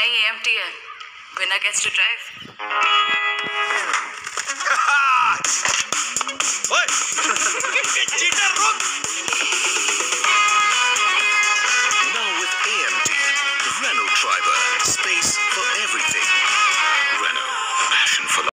Chennai AMTL. Winner gets to drive.